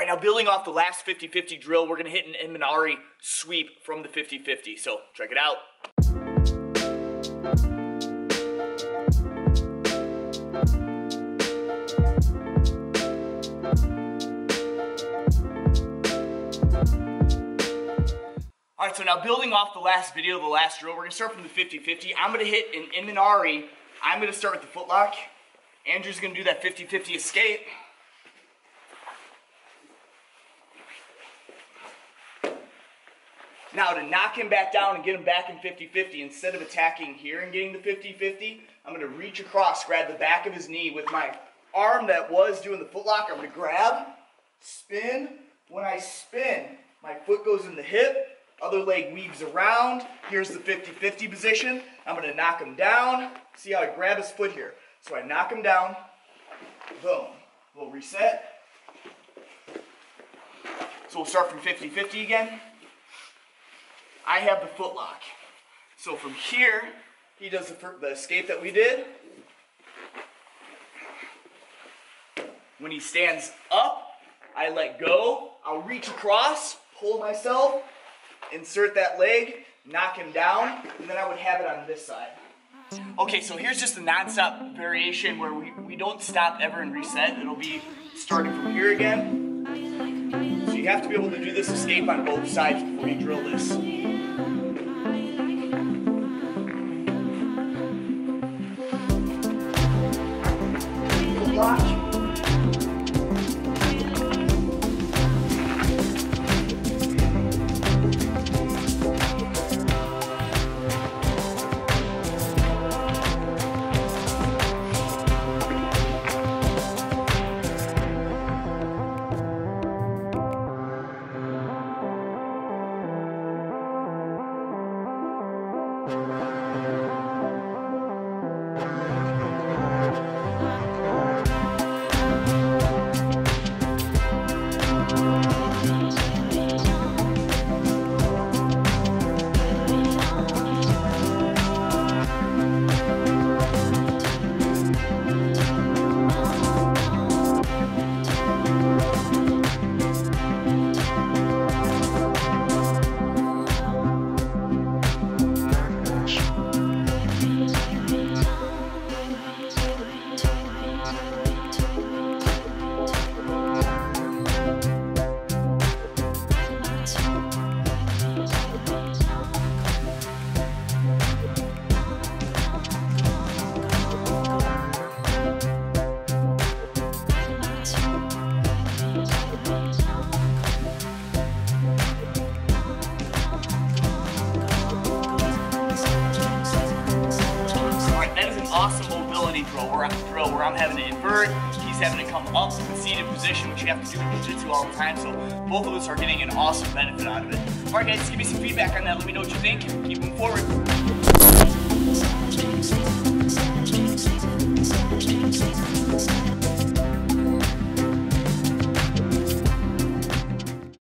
All right, now building off the last 50-50 drill, we're gonna hit an Imanari sweep from the 50-50. So check it out. All right, so now building off the last video, the last drill, we're gonna start from the 50-50. I'm gonna hit an Imanari. I'm gonna start with the footlock. Andrew's gonna do that 50-50 escape. Now to knock him back down and get him back in 50-50, instead of attacking here and getting the 50-50, I'm gonna reach across, grab the back of his knee with my arm that was doing the footlock. I'm gonna grab, spin. When I spin, my foot goes in the hip, other leg weaves around. Here's the 50-50 position. I'm gonna knock him down. See how I grab his foot here. So I knock him down, boom. We'll reset. So we'll start from 50-50 again. I have the foot lock. So from here, he does the, the escape that we did. When he stands up, I let go. I'll reach across, pull myself, insert that leg, knock him down, and then I would have it on this side. Okay, so here's just a non-stop variation where we, we don't stop ever and reset. It'll be starting from here again. You have to be able to do this escape on both sides before you drill this. Awesome mobility drill where, I'm, drill where I'm having to invert, he's having to come up the seated position, which you have to do in jiu-jitsu all the time. So both of us are getting an awesome benefit out of it. All right, guys, give me some feedback on that. Let me know what you think. Keep moving forward.